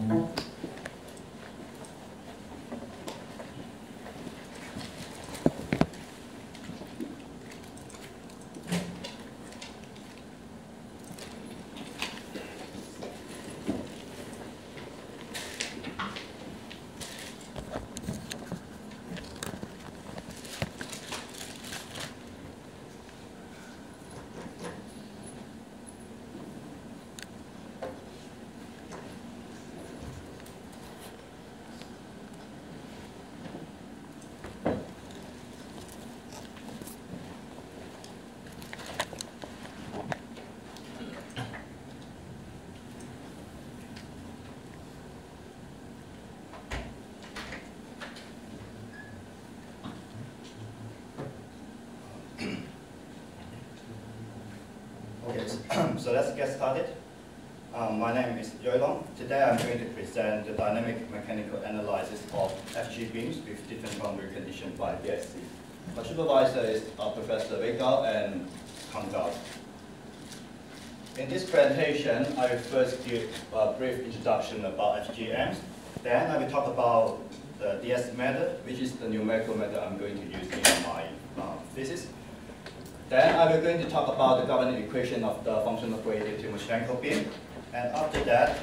Mm-hmm. So let's get started. Um, my name is Yoi Long. Today I'm going to present the dynamic mechanical analysis of FG beams with different boundary conditions by DSC. My supervisor is uh, Professor Vega and Kangao. In this presentation, I will first give a brief introduction about FGMs. Then I will talk about the DSC method, which is the numerical method I'm going to use in my uh, thesis. Then I will going to talk about the governing equation of the functional gradient Timoshenko beam. And after that,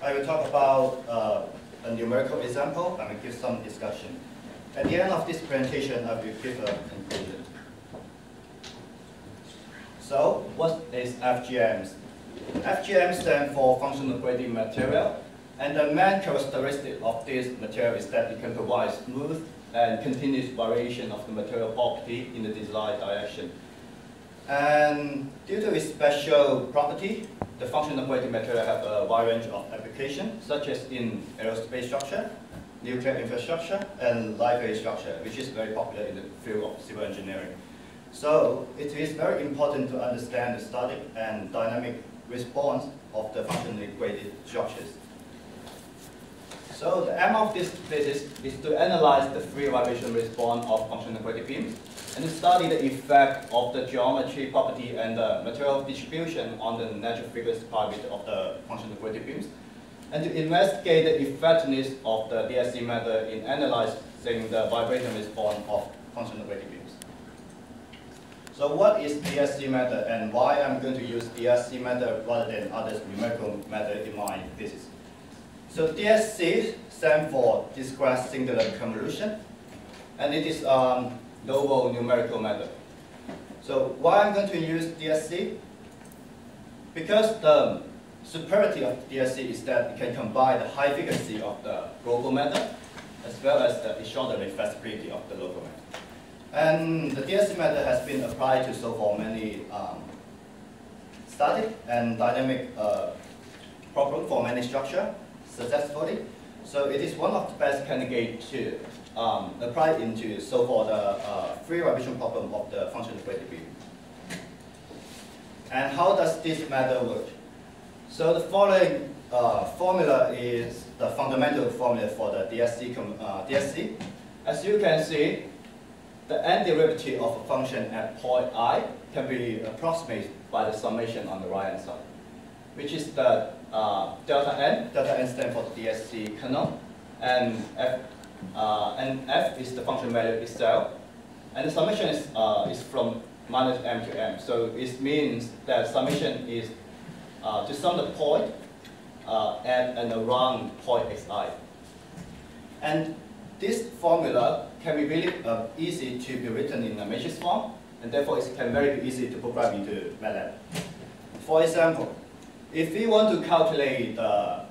I will talk about uh, a numerical example and give some discussion. At the end of this presentation, I will give a conclusion. So, what is FGMs? FGM stands for functional gradient material, and the main characteristic of this material is that it can provide smooth and continuous variation of the material property in the desired direction. And due to its special property, the functional gradient material have a wide range of applications, such as in aerospace structure, nuclear infrastructure, and library structure, which is very popular in the field of civil engineering. So it is very important to understand the static and dynamic response of the functionally graded structures. So the aim of this thesis is to analyze the free vibration response of functional graded beams and study the effect of the geometry property and the material distribution on the natural frequency parameter of the functional graded beams, and to investigate the effectiveness of the DSC method in analyzing the vibration response of functional graded beams. So what is DSC method and why I'm going to use DSC method rather than other numerical method in my thesis? So DSC stands for discrete singular convolution, and it is um, novel numerical method. So why I'm going to use DSC? Because the superiority of DSC is that it can combine the high frequency of the global method as well as the extraordinary flexibility of the local method. And the DSC method has been applied to solve for many um, static and dynamic uh, problems for many structure successfully. So it is one of the best candidates to um, apply into so for the uh, free vibration problem of the function beam. And how does this method work? So the following uh, formula is the fundamental formula for the DSC, uh, DSC. As you can see, the n derivative of a function at point i can be approximated by the summation on the right hand side, which is the uh, delta n. Delta n stands for the DSC kernel, and f, uh, and f is the function value itself. And the summation is, uh, is from minus m to m. So it means that summation is uh, to sum the point uh, at and around point xi. And this formula can be really uh, easy to be written in a matrix form, and therefore it can very easy to program into MATLAB. For example, if we want to calculate the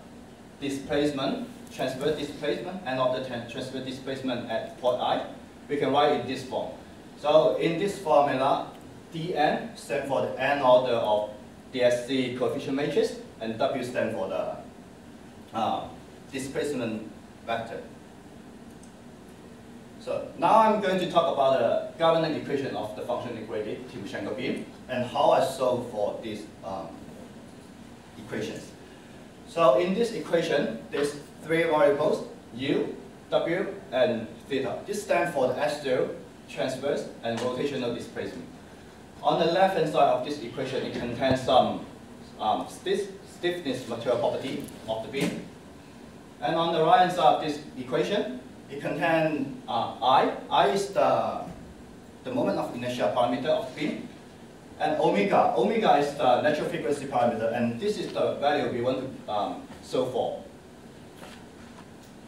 displacement, transverse displacement, and of the transfer displacement at point i, we can write in this form. So in this formula, dn stands for the n order of DSC coefficient matrix, and w stands for the uh, displacement vector. So now I'm going to talk about the governing equation of the function gradient Timoshenko beam and how I solve for these um, equations. So in this equation, there's three variables, u, w, and theta. This stands for the axial, transverse, and rotational displacement. On the left-hand side of this equation, it contains some um, stiff, stiffness material property of the beam. And on the right hand side of this equation, it contains uh, I. I is the, the moment of inertia parameter of the beam. And omega. Omega is the natural frequency parameter, and this is the value we want to um, solve for.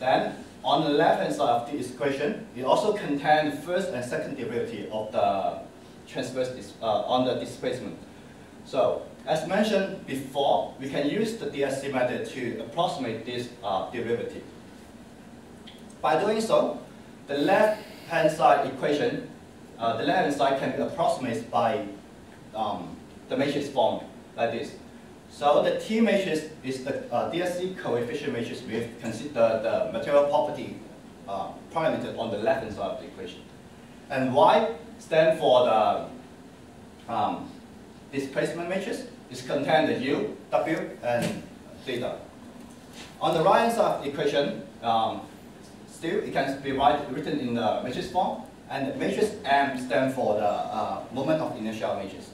Then, on the left-hand side of this equation, it also contains first and second derivative of the transverse uh, on the displacement. So, as mentioned before, we can use the DSC method to approximate this uh, derivative. By doing so, the left-hand side equation, uh, the left-hand side can be approximated by um, the matrix form like this. So the T matrix is the uh, DSC coefficient matrix with consider the material property uh, parameter on the left-hand side of the equation. And Y stand for the um, displacement matrix. It contains the U, W, and theta. On the right-hand side of the equation, um, still it can be written in the matrix form, and the matrix M stands for the uh, moment of inertia matrix.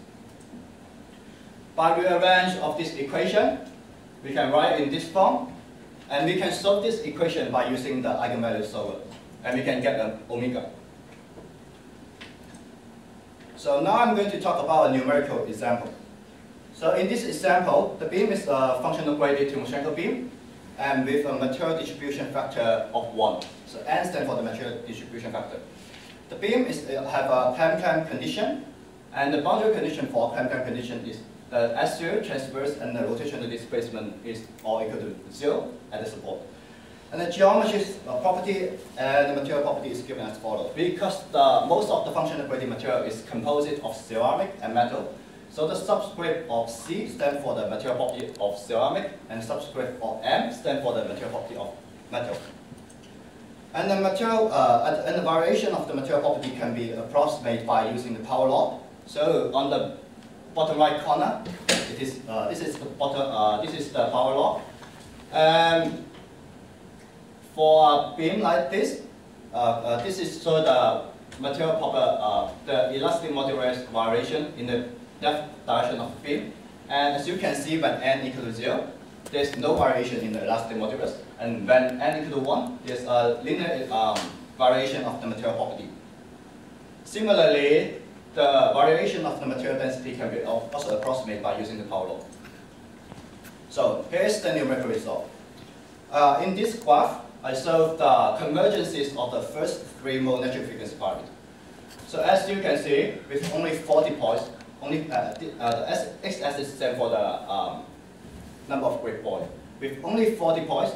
By rearrange of this equation, we can write in this form, and we can solve this equation by using the eigenvalue solver, and we can get an omega. So now I'm going to talk about a numerical example. So in this example, the beam is a functional graded Timoshenko beam, and with a material distribution factor of 1. So N stands for the material distribution factor. The beam is, uh, have a clam-clam condition, and the boundary condition for clam-clam condition is the S0 transverse and the rotational displacement is all equal to zero at the support. And the geometry uh, property and the material property is given as follows. Because the, most of the functional gradient material is composed of ceramic and metal, so the subscript of C stands for the material property of ceramic, and subscript of M stands for the material property of metal. And the material, uh, and the variation of the material property can be approximated by using the power law. So on the bottom right corner. It is uh, this is the bottom. Uh, this is the power law. Um, for a beam like this, uh, uh this is so the material proper uh, the elastic modulus variation in the depth direction of the beam. And as you can see, when n equal to zero, there's no variation in the elastic modulus. And when n equal to one, there's a linear um, variation of the material property. Similarly, the variation of the material density can be also approximated by using the power law. So here's the numerical result. Uh, in this graph, I solved the convergences of the first three mode natural frequency parameters. So as you can see, with only 40 points, only uh, the, uh, x-axis stands for the um, number of grid points. With only 40 points,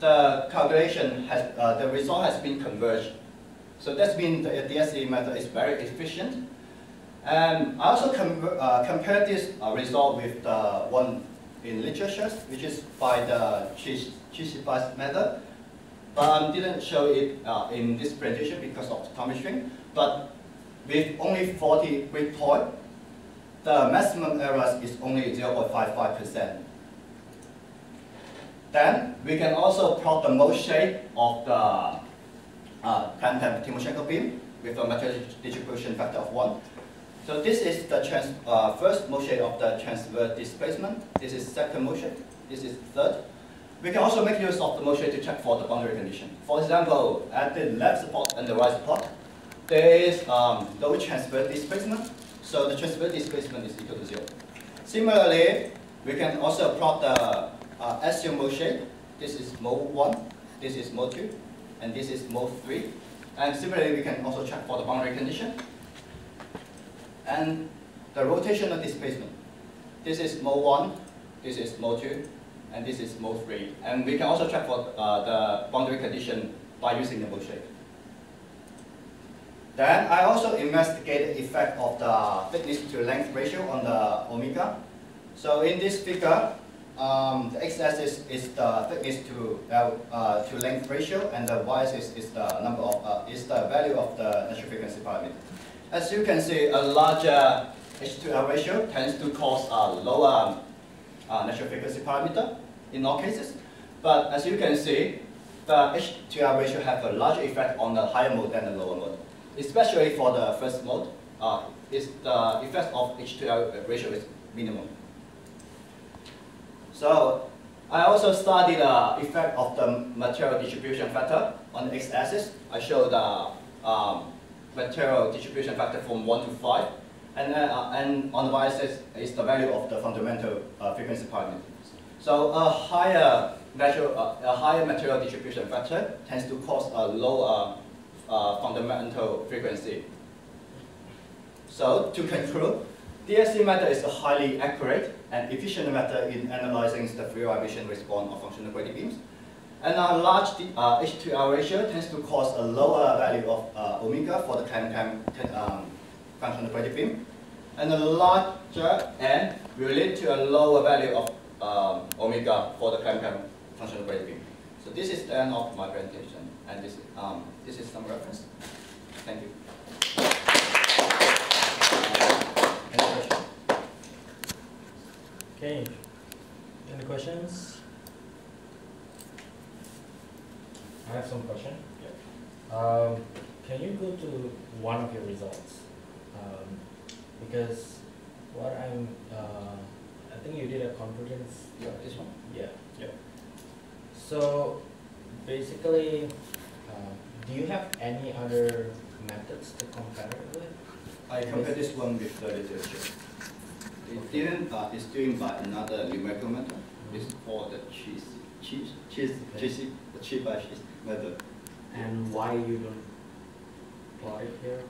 the calculation has, uh, the result has been converged so that means the DSC method is very efficient. And I also com uh, compared this uh, result with the one in literature, which is by the Chishibas method. But I didn't show it uh, in this presentation because of time restraint. But with only 40 grid point, the maximum error is only 0.55%. Then we can also plot the mode shape of the uh, Clam-Clam Timoshenko beam with a material distribution factor of 1. So this is the trans, uh, first motion of the transverse displacement. This is second motion. This is third. We can also make use of the motion to check for the boundary condition. For example, at the left support and the right support, there is um, no transverse displacement, so the transverse displacement is equal to zero. Similarly, we can also plot the uh, axial motion. This is mode 1, this is mode 2, and this is mode 3. And similarly, we can also check for the boundary condition. And the rotational displacement. This is mode 1, this is mode 2, and this is mode 3. And we can also check for uh, the boundary condition by using the mode shape. Then I also investigated the effect of the thickness to length ratio on the omega. So in this figure, um, the x-axis is the thickness to L, uh, to length ratio, and the y-axis is the number of uh, is the value of the natural frequency parameter. As you can see, a larger H to L ratio tends to cause a lower uh, natural frequency parameter in all cases. But as you can see, the H to L ratio have a larger effect on the higher mode than the lower mode, especially for the first mode. Uh, is the effect of H to L ratio is minimum. So I also studied the effect of the material distribution factor on the x-axis. I showed the um, material distribution factor from 1 to 5. And, uh, and on the y-axis is the value of the fundamental uh, frequency parameters. So a higher, material, uh, a higher material distribution factor tends to cause a lower uh, fundamental frequency. So to conclude, DSC method is a highly accurate and efficient method in analyzing the free vibration response of functional gradient beams. And a large uh, H2R ratio tends to cause a lower value of uh, omega for the clam-clam um, functional gradient beam. And a larger N will lead to a lower value of um, omega for the clam-clam functional gradient beam. So this is the end of my presentation, and this, um, this is some reference. Thank you. Okay. Any questions? I have some question. Yeah. Um, can you go to one of your results? Um, because what I'm, uh, I think you did a convergence. Yeah, this one. Yeah. Yeah. So basically, uh, do you have any other methods to compare it with? I compare this one with the literature. It didn't, uh, it's doing by another numerical method. It's called the cheese, cheese, cheese, cheese, the cheese by cheese method. And why you don't plot it here?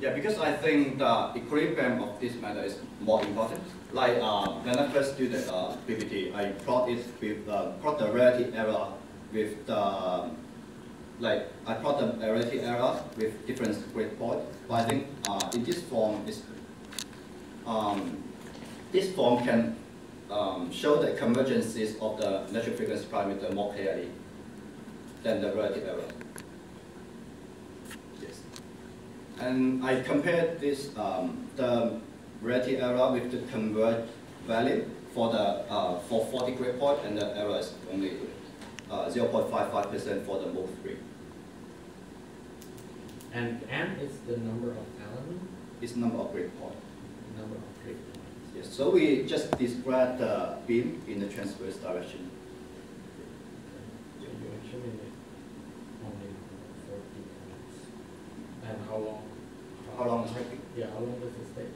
Yeah, because I think the equilibrium of this method is more important. Like uh, when I first do the uh, PPT, I plot it with uh, plot the relative error with the like I plot the relative error with different grid point. But I think uh, in this form is um, this form can um, show the convergences of the natural frequency parameter more clearly than the relative error. Yes. And I compared this, um, the relative error with the converge value for the uh, for 40 grid point, and the error is only 0.55% for the move 3. And n is the number of elements? It's number of grid point. Number of. Yes, so we just describe the beam in the transverse direction. So you actually need only 40 points. And how long? How long is it? Yeah, how long does it stay?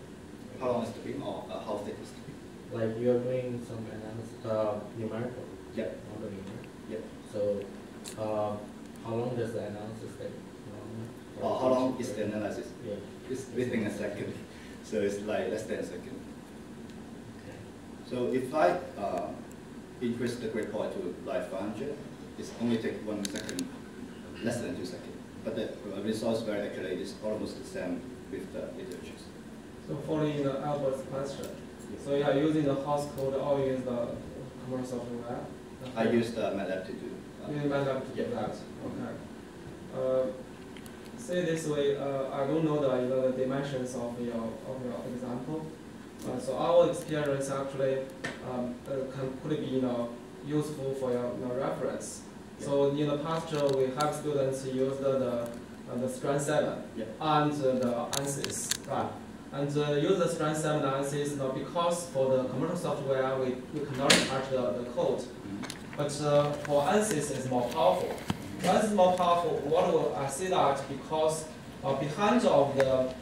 How long is the beam or uh, how thick is the beam? Like you're doing some analysis, uh, numerical, Yeah, not the numerical. yeah. So, uh, how long does the analysis take? How long? Uh, how long is the analysis? Yeah. It's within a second. So it's like less than a second. Okay. If I uh, increase the grid point to like 500, it's only take one second, less than two seconds. But the uh, results very accurate. It's almost the same with the literature. So following the Albert's question, so you are using the house code or use the commercial software? I use the MATLAB to do. uh, You have to do Yeah. that, okay. Uh, Say this way, uh, I don't know the, you know, the dimensions of your, of your example. Uh, so our experience actually, um, uh, can, could be, you know, useful for your, your reference. So in the past, uh, we have students use the, the, uh, the Strand seven Yeah. and uh, the ANSYS, right? And uh, use the Strand seven ANSYS, you know, because for the commercial software, we, we cannot touch the, the code. Mhm. But uh, for ANSYS, it's more powerful. ANSYS is more powerful. What will I say that because uh, behind of the,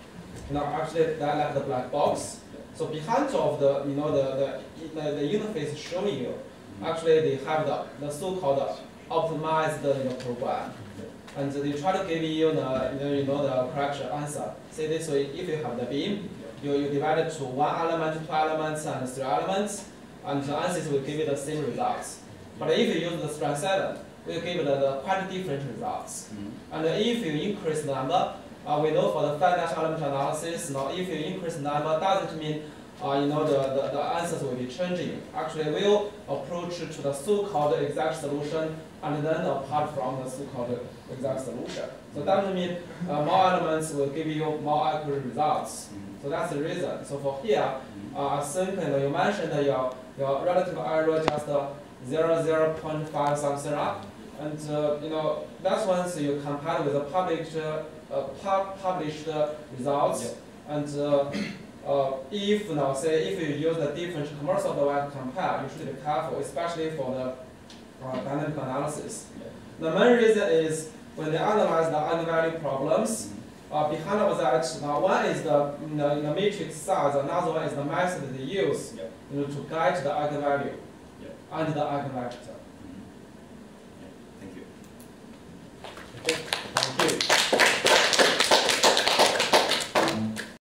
you know, actually that like the black box. So behind of the, you know, the the, the, the interface showing you, actually they have the, the so-called optimized you know, program, and they try to give you the, you know, you know the correct answer. Say this way, if you have the beam, you, you divide it to one element, two elements, and three elements, and the answers will give you the same results. But if you use the Strand seven, will give you the, the quite different results. Mhm. And if you increase the number, uh, we know for the finite element analysis, now if you increase the number, doesn't mean uh, you know the, the, the answers will be changing. Actually, we'll approach to the so-called exact solution and then apart from the so-called exact solution. So that means uh, more elements will give you more accurate results. So that's the reason. So for here, uh, I think you, know, you mentioned that your, your relative error just uh, 0, 0.5 something up. And uh, you know, that's once you compare with the published, Äh, pub publish the results. Yeah. And uh, if you now say if you use the different commercial device compare, you should be careful, especially for the uh, dynamic analysis. Yeah. The main reason is when they analyze the eigenvalue problems, uh, behind of that, now one is the, the, the, matrix size, another one is the method they use yeah. you know, to guide the eigenvalue and the eigenvector. Mm -hmm. Thank you. Okay. Thank you.